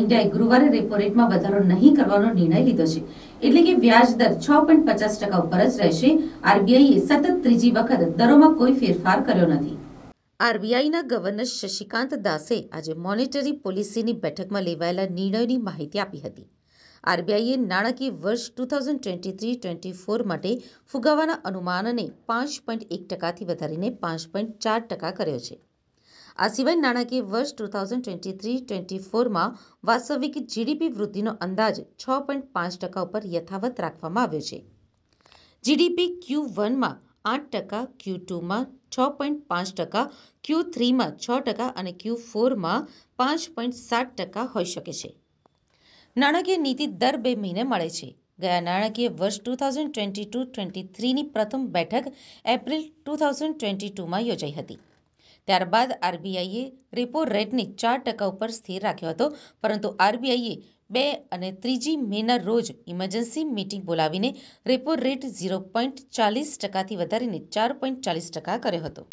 ઇન્ડિયાએ ગુરુવારે રેપો રેટમાં વધારો નહીં કરવાનો નિર્ણય લીધો છે. એટલે કે વ્યાજ દર છ પોઈન્ટ પચાસ ટકા ઉપર જ રહેશે. આરબીઆઈએ સતત ત્રીજી વખત દરોમાં કોઈ ફેરફાર કર્યો નથી. આરબીઆઈના ગવર્નર શશિકાંત દાસે આજે મોનેટરી પોલિસીની બેઠકમાં લેવાયેલા નિર્ણયોની માહિતી આપી હતી. આરબીઆઈએ નાણાકીય વર્ષ two thousand twenty three twenty four માટે ફુગાવાના અનુમાનને પાંચ પોઈન્ટ એક ટકાથી વધારીને પાંચ પોઈન્ટ ચાર ટકા કર્યો છે. આ સિવાય નાણાકીય વર્ષ two thousand twenty three twenty ફોરમાં વાસ્તવિક જીડીપી વૃદ્ધિનો અંદાજ છ પોઈન્ટ પાંચ ટકા ઉપર યથાવત રાખવામાં આવ્યો છે. જીડીપી ક્યુ વનમાં આઠ ટકા ક્યુ ટુમાં છ પોઈન્ટ પાંચ ટકા ક્યુ થ્રીમાં છ ટકા અને ક્યુ ફોરમાં પાંચ પોઈન્ટ સાત ટકા હોઈ શકે છે. નાણાકીય નીતિ દર બે મહિને મળે છે. ગયા નાણાકીય વર્ષ two thousand twenty two twenty થ્રીની પ્રથમ બેઠક એપ્રિલ ટુ થાઉઝન્ડ ટ્વેન્ટી ટુમાં યોજાઈ હતી. ત્યારબાદ આરબીઆઈએ રેપો રેટને ચાર ટકા ઉપર સ્થિર રાખ્યો હતો. પરંતુ આરબીઆઈએ બે અને ત્રીજી મેના રોજ ઇમરજન્સી મીટિંગ બોલાવીને રેપો રેટ ઝીરો પોઈન્ટ ચાલીસ ટકાથી વધારીને ચાર પોઈન્ટ ચાલીસ ટકા કર્યો હતો.